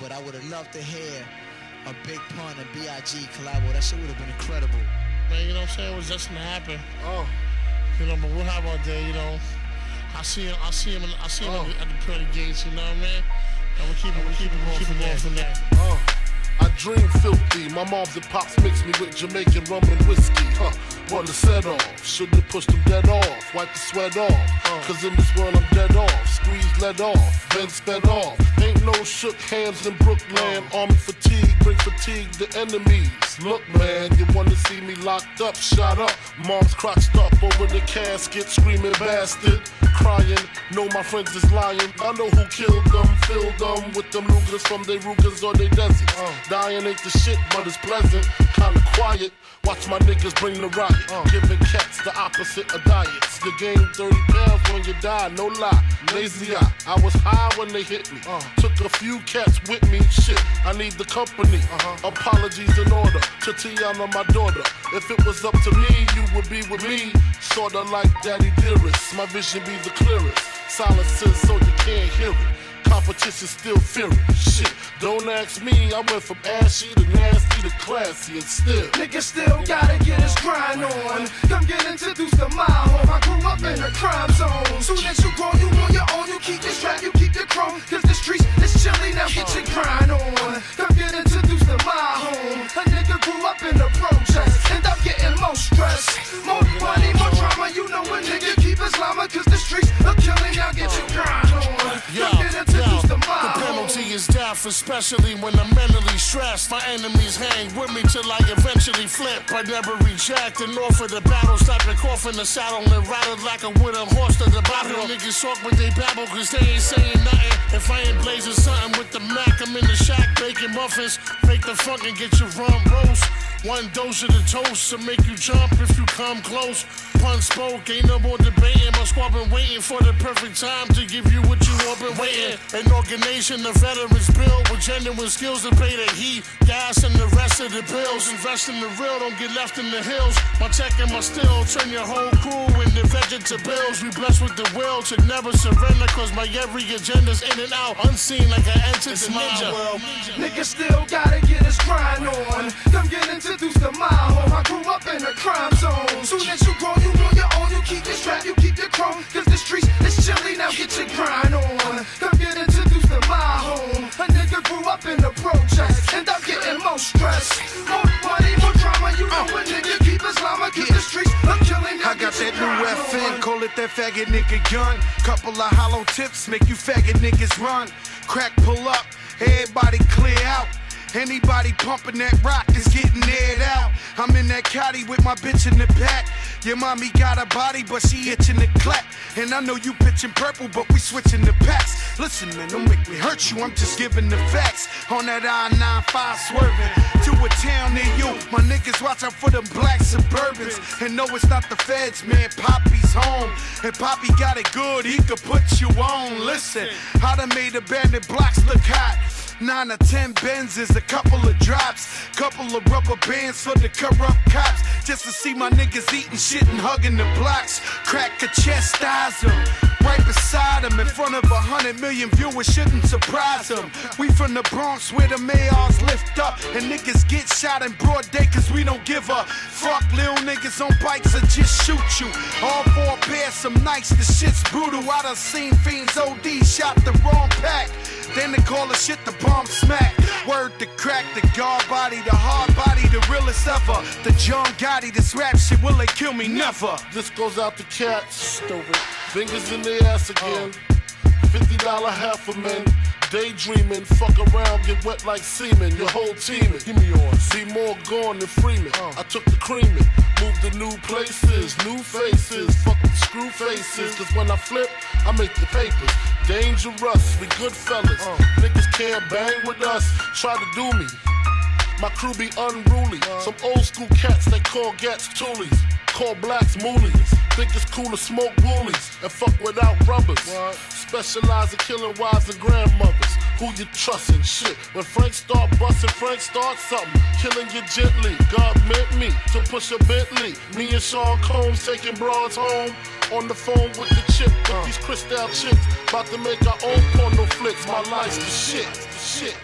but I would have loved to hear a Big Pun and B.I.G. collabo. That shit would have been incredible. Man, you know what I'm saying? It was destined to happen. Oh. You know, but we'll have our day, you know. I see him, I see him, I see him Oh. at, the, at the pearly gates, you know what I mean? And we'll keep it, we'll keep it, we'll keep it going from there. Uh, I dream filthy. My moms and pops mix me with Jamaican rum and whiskey. Huh. Want to set off. Shouldn't have pushed them dead off. Wipe the sweat off. Cause in this world I'm dead off. Squeeze let off. Then sped off. Ain't no shook hands in Brooklyn. Army fatigue. Bring fatigue to enemies. Look, man, you wanna see me locked up, shot up. Mom's crotched up over the casket, screaming bastard. Crying, know my friends is lying. I know who killed them, filled them with them Lugers from their Rugers or their deserts. Uh. Dying ain't the shit, but it's pleasant. Kinda quiet. Watch my niggas bring the riot. Uh. Giving cats the opposite of diets. The game 30 pounds when you die, no lie. Lazy eye. I was high when they hit me. Uh-huh. Took a few cats with me. Shit, I need the company. Uh-huh. Apologies in order to T'yanna, my daughter. If it was up to me, you would be with me. Sorta like Daddy Dearest. My vision be the clearest. Silences so you can't hear it. Competition still fearing. Shit, don't ask me. I went from ashy to nasty to classy and still. Niggas still gotta get his grind on. Come get introduced to my home. I grew up in a crime zone. Soon as you grow, especially when I'm mentally stressed. My enemies hang with me till I eventually flip. I never reject and offer the battle. Slap the cough in the saddle and rattle like a winter horse to the battle. Niggas talk when they babble cause they ain't saying nothing. If I ain't blazing something with the Mac, I'm in the shack baking muffins. Fake the funk and get your rum roast. One dose of the toast to make you jump if you come close. Pun spoke, ain't no more debating. My squad been waiting for the perfect time to give you what you all been waiting. An organization the veterans build with genuine skills to pay the heat, gas, and the rest of the bills. Invest in the real, don't get left in the hills. My tech and my steel turn your whole crew into vegetables. We blessed with the will to never surrender, cause my every agenda's in and out, unseen like I entered ninja. world. Niggas still gotta get his grind on. Come get introduced to my home. I grew up in a crime zone. Soon as you grow, you on your own. You keep your strap, you keep your chrome. Cause the streets is chilly, now get your grind on. Come get introduced to my home. A nigga grew up in the projects. End up getting more stress. More money, more drama. You know a nigga keep his llama. Cause the streets are killing, I got that new FN, on. call it that faggot nigga gun. Couple of hollow tips make you faggot niggas run. Crack pull up, everybody clear out. Anybody pumping that rock is getting aired out. I'm in that caddy with my bitch in the back. Your mommy got a body, but she itching to clap. And I know you pitching purple, but we switching the packs. Listen, man, don't make me hurt you. I'm just giving the facts. On that I-95 swerving to a. My niggas watch out for them black Suburbans. And no, it's not the feds, man. Poppy's home. And Poppy got it good, he could put you on. Listen, I done made abandoned blocks look hot. Nine or ten Benzes, a couple of drops, couple of rubber bands for the corrupt cops. Just to see my niggas eating shit and hugging the blocks. Crack a chastise. Right beside him, in front of a hundred million viewers, shouldn't surprise him. We from the Bronx where the mayors lift up, and niggas get shot in broad day cause we don't give a fuck. Little niggas on bikes or just shoot you. All four pairs, some nights, the shit's brutal. I done seen fiends OD shot the wrong pack. Then they call the shit the bomb smack. Word the crack, the guard body, the hard body, the realest ever. The John Gotti, this rap shit, will they kill me? Never. This goes out to cats. Stupid. Fingers in the ass again. Fifty dollar half a man. Daydreaming, fuck around, get wet like semen. Your whole teaming. Give me yours. See more gone than Freeman. I took the creaming. Moved to new places, new faces. Fuck the screw faces. Cause when I flip, I make the papers. Dangerous, we good fellas. Niggas can't bang with us. Try to do me. My crew be unruly. Some old school cats they call gats toolies. Call blacks moolies. Think it's cool to smoke woolies and fuck without rubbers. Specialize in killing wives and grandmothers. Who you trusting? Shit. When Frank start busting, Frank start something. Killing you gently. God meant to push a Bentley. Me and Sean Combs taking broads home. On the phone with the chip, with these crystal chicks. About to make our own porno flicks. My life's the shit. The shit.